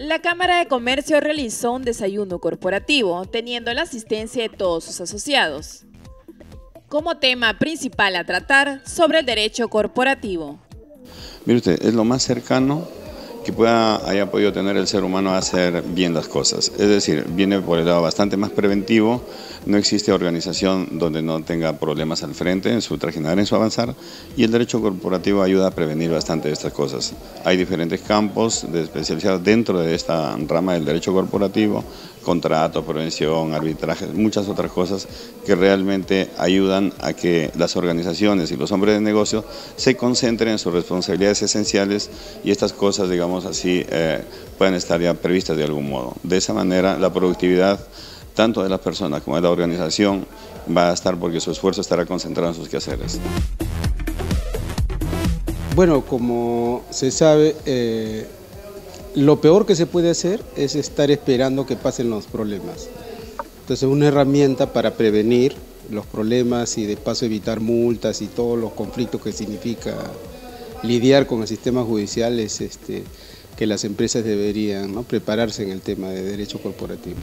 La Cámara de Comercio realizó un desayuno corporativo, teniendo la asistencia de todos sus asociados. Como tema principal a tratar sobre el derecho corporativo. Mire usted, es lo más cercano que pueda, haya podido tener el ser humano a hacer bien las cosas. Es decir, viene por el lado bastante más preventivo, no existe organización donde no tenga problemas al frente en su trajinar, en su avanzar, y el derecho corporativo ayuda a prevenir bastante estas cosas. Hay diferentes campos de especialidad dentro de esta rama del derecho corporativo, contrato, prevención, arbitraje, muchas otras cosas que realmente ayudan a que las organizaciones y los hombres de negocio se concentren en sus responsabilidades esenciales y estas cosas, digamos así, eh, puedan estar ya previstas de algún modo. De esa manera, la productividad tanto de las personas como de la organización va a estar porque su esfuerzo estará concentrado en sus quehaceres. Bueno, como se sabe, eh, lo peor que se puede hacer es estar esperando que pasen los problemas. Entonces, una herramienta para prevenir los problemas y de paso evitar multas y todos los conflictos que significa lidiar con el sistema judicial es este, que las empresas deberían prepararse en el tema de derecho corporativo.